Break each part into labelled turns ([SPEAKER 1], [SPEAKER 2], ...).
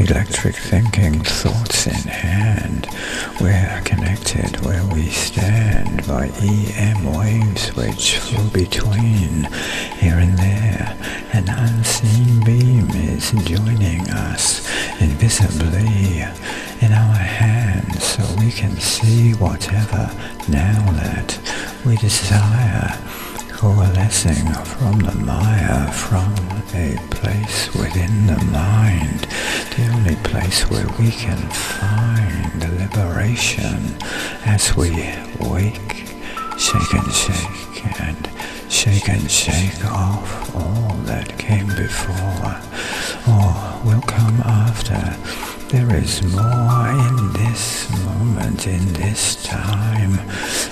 [SPEAKER 1] electric thinking, thoughts in hand. We're connected where we stand by EM waves which flow between here and there. An unseen beam is joining us invisibly in our hands so we can see whatever now that we desire coalescing from the Maya, from a place within the mind, the only place where we can find liberation as we wake, shake and shake, and shake and shake off all that came before, or will come after. There is more in this moment, in this time,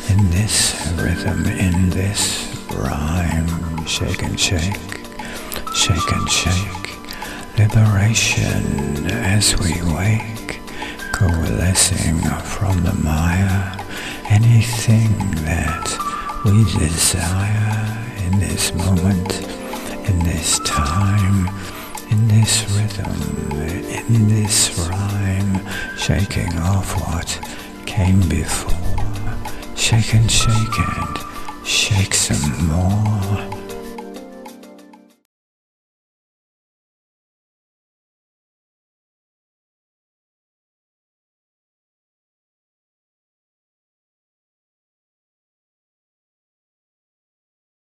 [SPEAKER 1] in this rhythm, in rhyme. Shake and shake, shake and shake. Liberation as we wake, coalescing from the mire. Anything that we desire in this moment, in this time, in this rhythm, in this rhyme, shaking off what came before. Shake and shake and shake some more.